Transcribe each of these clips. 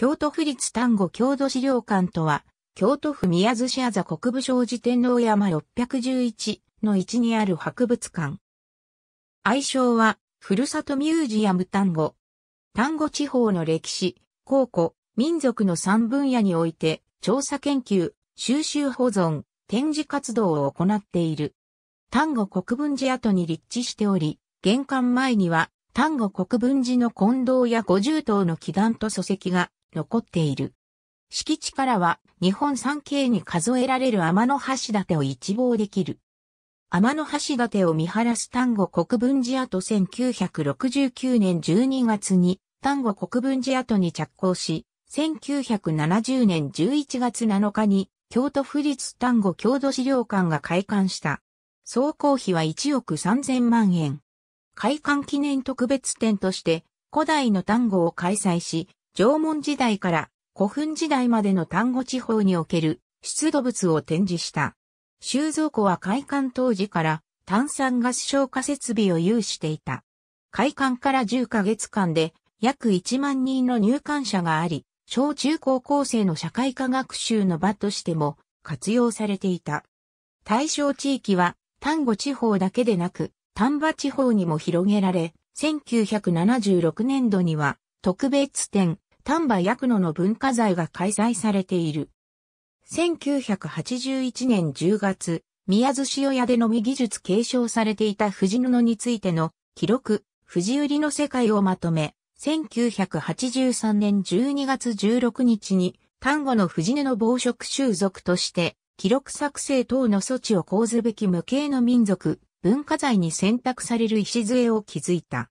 京都府立丹後郷土資料館とは、京都府宮津市あざ国部正寺天皇山611の位置にある博物館。愛称は、ふるさとミュージアム丹後。丹後地方の歴史、考古、民族の3分野において、調査研究、収集保存、展示活動を行っている。丹後国分寺跡に立地しており、玄関前には、丹後国分寺の近堂や五重塔の祈願と礎石が残っている。敷地からは日本三景に数えられる天の橋立を一望できる。天の橋立を見晴らす丹後国分寺跡1969年12月に丹後国分寺跡に着工し、1970年11月7日に京都府立丹後郷土資料館が開館した。総工費は1億3000万円。開館記念特別展として古代の丹後を開催し、縄文時代から古墳時代までの丹後地方における出土物を展示した。収蔵庫は開館当時から炭酸ガス消火設備を有していた。開館から10ヶ月間で約1万人の入館者があり、小中高校生の社会科学習の場としても活用されていた。対象地域は丹後地方だけでなく丹波地方にも広げられ、1976年度には特別展、丹波薬野の文化財が開催されている。1981年10月、宮津塩屋でのみ技術継承されていた藤布についての記録、藤売りの世界をまとめ、1983年12月16日に、丹後の藤布防食習俗として、記録作成等の措置を講ずべき無形の民族、文化財に選択される礎を築いた。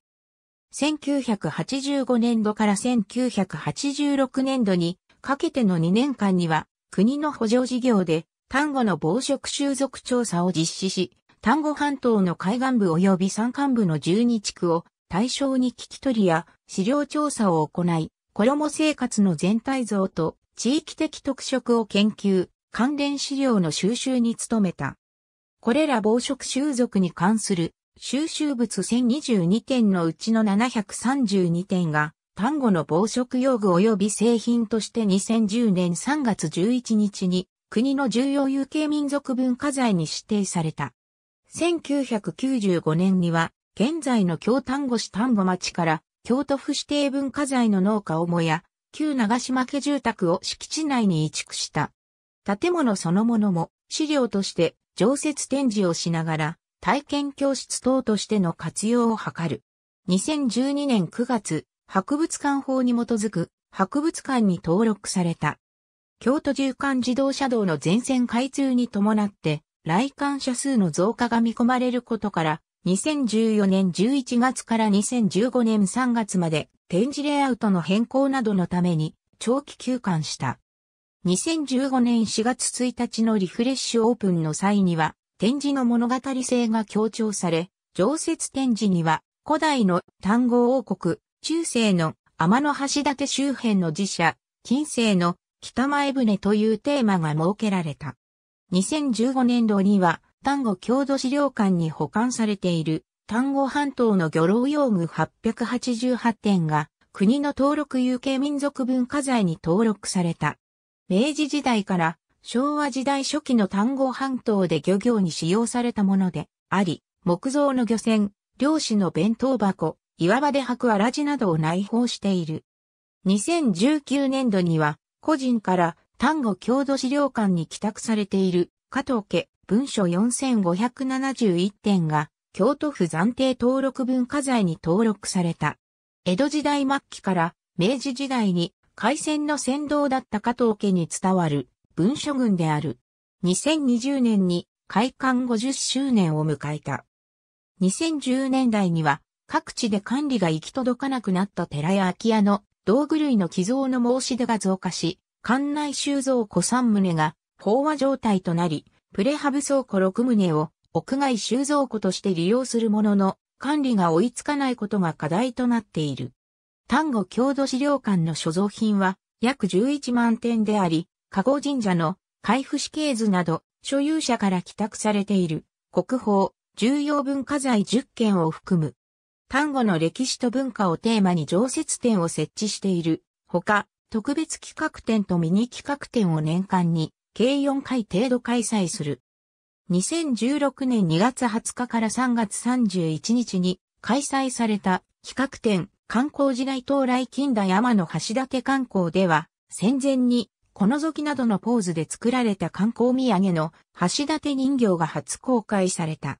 1985年度から1986年度にかけての2年間には国の補助事業で丹後の防食習俗調査を実施し、丹後半島の海岸部及び山間部の12地区を対象に聞き取りや資料調査を行い、衣生活の全体像と地域的特色を研究、関連資料の収集に努めた。これら防食習俗に関する収集物1022点のうちの732点が、単語の防食用具及び製品として2010年3月11日に国の重要有形民族文化財に指定された。1995年には、現在の京丹後市丹後町から京都府指定文化財の農家をもや、旧長島家住宅を敷地内に移築した。建物そのものも資料として常設展示をしながら体験教室等としての活用を図る。2012年9月、博物館法に基づく博物館に登録された。京都縦貫自動車道の全線開通に伴って来館者数の増加が見込まれることから、2014年11月から2015年3月まで展示レイアウトの変更などのために長期休館した。2015年4月1日のリフレッシュオープンの際には展示の物語性が強調され、常設展示には古代の単語王国、中世の天の橋立周辺の寺社、近世の北前船というテーマが設けられた。2015年度には丹後郷土資料館に保管されている丹後半島の漁労用具888点が国の登録有形民族文化財に登録された。明治時代から昭和時代初期の丹後半島で漁業に使用されたものであり、木造の漁船、漁師の弁当箱、岩場で履く荒地などを内包している。2019年度には、個人から丹後郷土資料館に帰宅されている加藤家文書4571点が京都府暫定登録文化財に登録された。江戸時代末期から明治時代に海戦の先導だった加藤家に伝わる文書群である。2020年に開館50周年を迎えた。2010年代には各地で管理が行き届かなくなった寺や空き家の道具類の寄贈の申し出が増加し、館内収蔵庫3棟が飽和状態となり、プレハブ倉庫6棟を屋外収蔵庫として利用するものの、管理が追いつかないことが課題となっている。丹後郷土資料館の所蔵品は約11万点であり、加護神社の海部死刑図など、所有者から帰宅されている国宝、重要文化財10件を含む。丹後の歴史と文化をテーマに常設展を設置している。ほか、特別企画展とミニ企画展を年間に計4回程度開催する。2016年2月20日から3月31日に開催された企画展観光時代到来近代山の橋立観光では戦前にこのぞきなどのポーズで作られた観光土産の橋立人形が初公開された。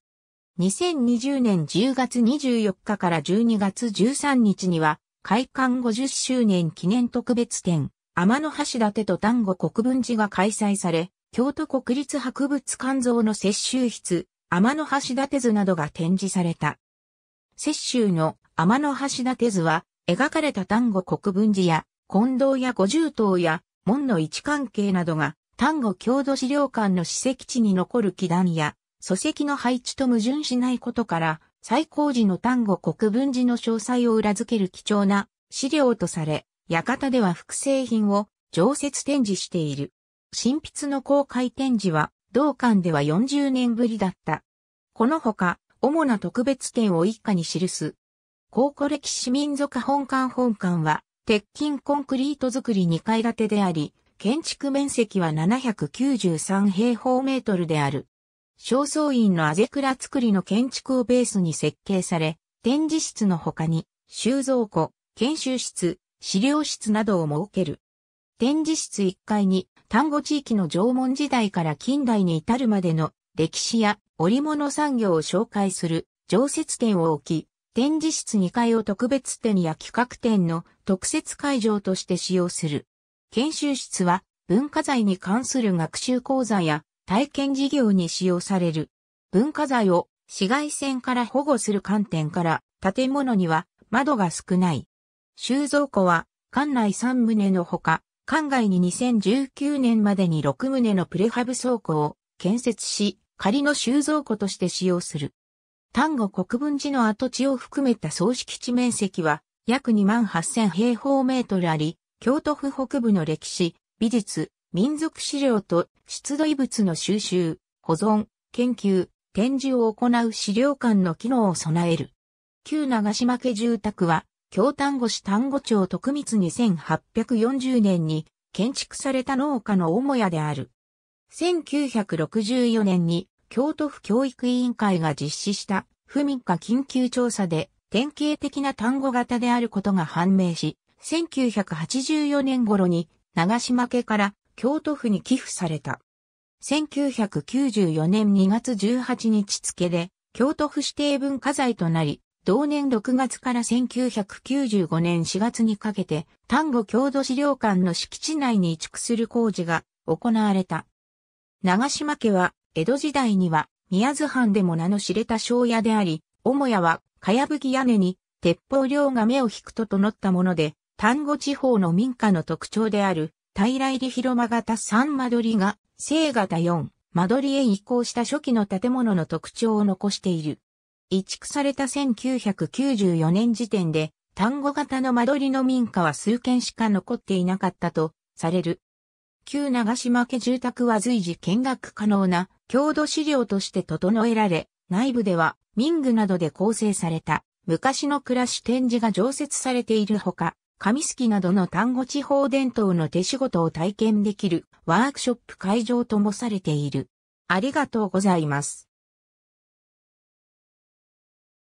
2020年10月24日から12月13日には開館50周年記念特別展天の橋立と丹後国分寺が開催され、京都国立博物館像の雪舟室、天の橋立図などが展示された。雪舟の天の橋立図は、描かれた丹後国分寺や、近藤や五重塔や、門の位置関係などが、丹後郷土資料館の史跡地に残る祈壇や、礎石の配置と矛盾しないことから、最高時の丹後国分寺の詳細を裏付ける貴重な資料とされ、館では複製品を常設展示している。新筆の公開展示は、同館では40年ぶりだった。このほか、主な特別展を一家に記す。高古歴史民族本館本館は、鉄筋コンクリート造り2階建てであり、建築面積は793平方メートルである。正倉院のあぜ倉造りの建築をベースに設計され、展示室の他に、収蔵庫、研修室、資料室などを設ける。展示室1階に単語地域の縄文時代から近代に至るまでの歴史や織物産業を紹介する常設展を置き、展示室2階を特別展や企画展の特設会場として使用する。研修室は文化財に関する学習講座や体験事業に使用される。文化財を紫外線から保護する観点から建物には窓が少ない。収蔵庫は館内3棟のほか館外に2019年までに6棟のプレハブ倉庫を建設し、仮の収蔵庫として使用する。丹後国分寺の跡地を含めた総敷地面積は約2万8000平方メートルあり、京都府北部の歴史、美術、民族資料と出土遺物の収集、保存、研究、展示を行う資料館の機能を備える。旧長島家住宅は京丹後市丹後町徳光2840年に建築された農家の母屋である。1964年に京都府教育委員会が実施した府民家緊急調査で典型的な単語型であることが判明し、1984年頃に長島家から京都府に寄付された。1994年2月18日付で京都府指定文化財となり、同年6月から1995年4月にかけて、丹後郷土資料館の敷地内に移築する工事が行われた。長島家は、江戸時代には、宮津藩でも名の知れた庄屋であり、母屋は、かやぶき屋根に、鉄砲両が目を引くと整ったもので、丹後地方の民家の特徴である、平入り広間型三間取りが、正型4、間取りへ移行した初期の建物の特徴を残している。移築された1994年時点で、単語型の間取りの民家は数軒しか残っていなかったとされる。旧長島家住宅は随時見学可能な郷土資料として整えられ、内部では民具などで構成された昔の暮らし展示が常設されているほか、紙すきなどの単語地方伝統の手仕事を体験できるワークショップ会場ともされている。ありがとうございます。